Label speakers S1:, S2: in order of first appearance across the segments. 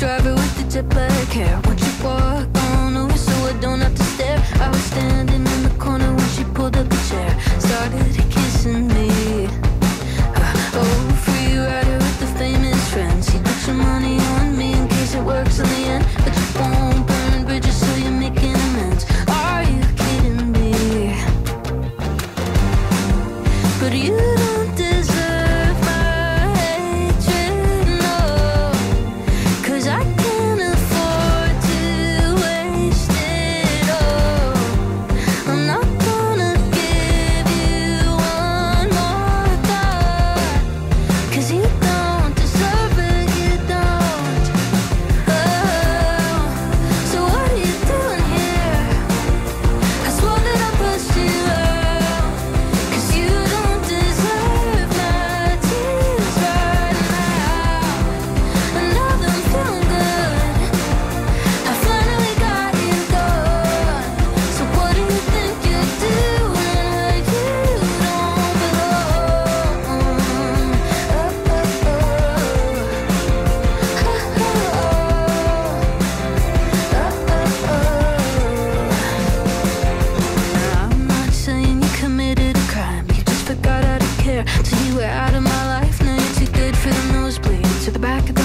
S1: driver with the jet black hair. you were out of my life. Now you're too good for the nosebleed. To the back of the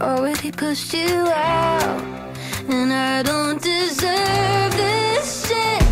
S1: Already pushed you out, and I don't deserve this shit.